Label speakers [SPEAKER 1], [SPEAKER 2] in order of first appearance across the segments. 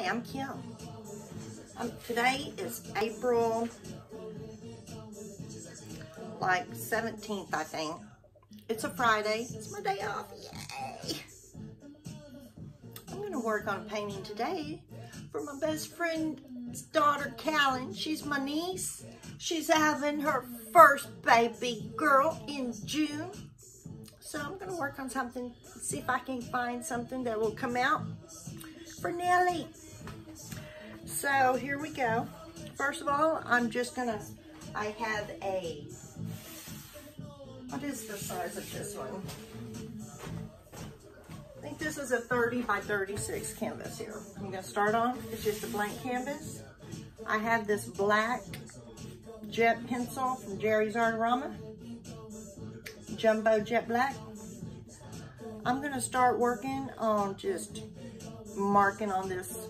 [SPEAKER 1] Hi, I'm Kim. Um, today is April like 17th, I think. It's a Friday. It's my day off. Yay! I'm going to work on a painting today for my best friend's daughter, Callan. She's my niece. She's having her first baby girl in June. So I'm going to work on something, see if I can find something that will come out for Nellie. So here we go. First of all, I'm just to, I have a, what is the size of this one? I think this is a 30 by 36 canvas here. I'm to start on, it's just a blank canvas. I have this black jet pencil from Jerry's Artarama jumbo jet black. I'm gonna start working on just marking on this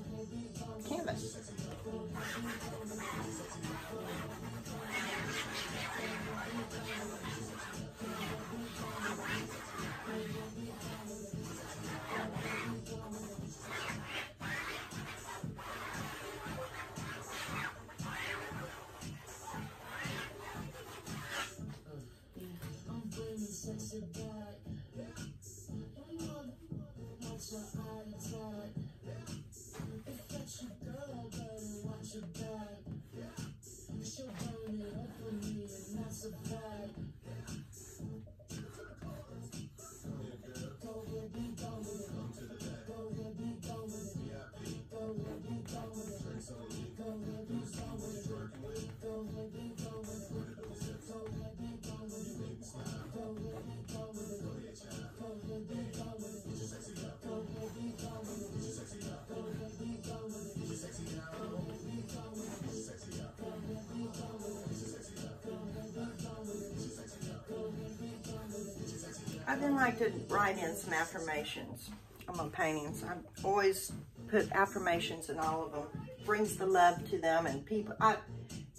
[SPEAKER 1] I've been like to write in some affirmations on my paintings. I always put affirmations in all of them. Brings the love to them and people, I,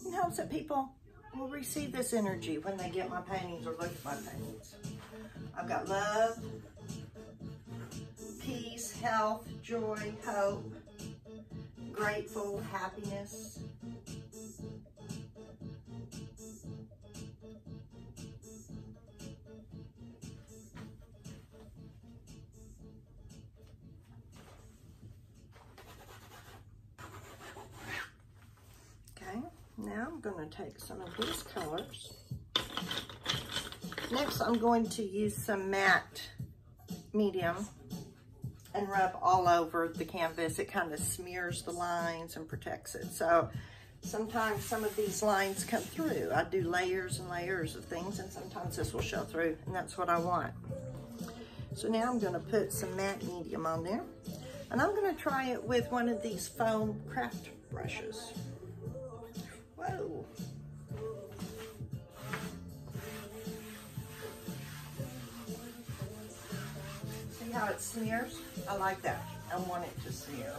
[SPEAKER 1] it helps that people will receive this energy when they get my paintings or look at my paintings. I've got love, peace, health, joy, hope, grateful, happiness, Now I'm going to take some of these colors. Next, I'm going to use some matte medium and rub all over the canvas. It kind of smears the lines and protects it. So sometimes some of these lines come through. I do layers and layers of things and sometimes this will show through and that's what I want. So now I'm gonna put some matte medium on there and I'm gonna try it with one of these foam craft brushes. Whoa. See how it smears? I like that. I want it to smear.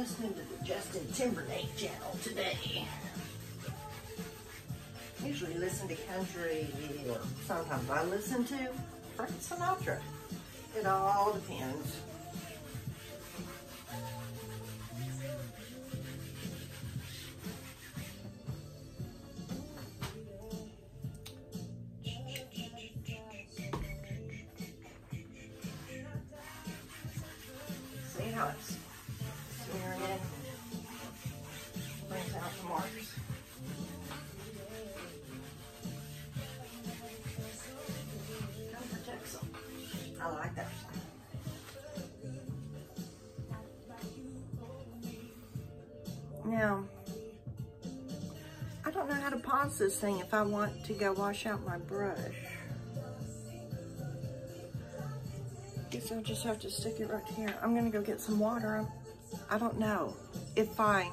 [SPEAKER 1] Listening to the Justin Timberlake channel today. Usually listen to country, or sometimes I listen to Frank Sinatra. It all depends. Now, I don't know how to pause this thing if I want to go wash out my brush. Guess I'll just have to stick it right here. I'm gonna go get some water. I don't know if I